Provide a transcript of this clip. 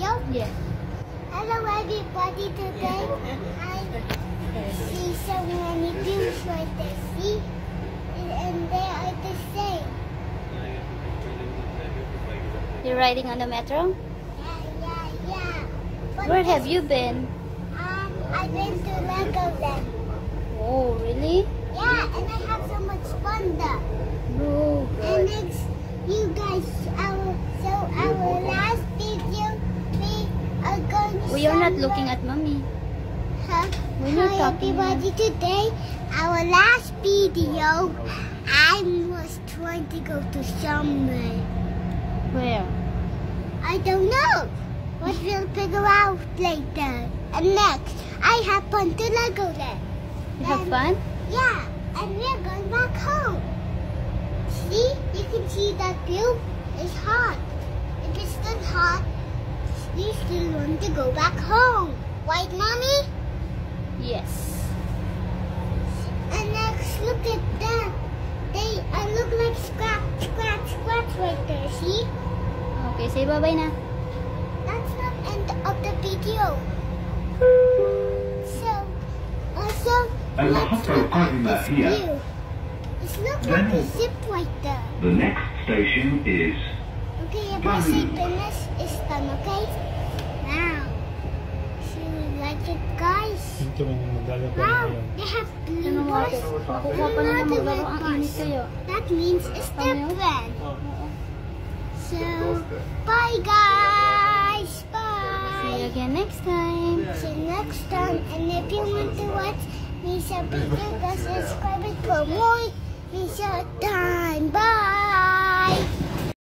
Hello everybody, today I see so many views right there, see? And, and they are the same. You're riding on the metro? Yeah, yeah, yeah. But Where have you been? Um, I've been to Legoland. Oh, really? Yeah, and I have so much fun there. Oh, And good. next, you guys, our, so our last video, we are going to We are not looking at mommy. Huh? We're not Hi talking everybody, today, our last video, I was trying to go to somewhere. Where? I don't know. But we'll figure out later. And next, I have fun to Legoland. You have fun? Yeah, and we're going back home. See, you can see that view is hot. If it's still hot, we still want to go back home. Right, Mommy? Yes. And next, look at them. They I look like scratch, scratch, scratch right there, see? Okay, say bye-bye now. That's not end of the video. So, also, El let's look at this view. It's not like a zip right there. The next station is Okay, if I say finish, it's done, okay? Now, see, you like it, guys? Ito man yung medalya ko Wow, they have blue nga? bars. Nakukuha pa naman maglaro. Ang. That means it's Ano yun? different. So, bye, guys. Bye. See you again next time. See you next time. And if you want to watch Miesha video, just subscribe it for more Miesha time. Bye.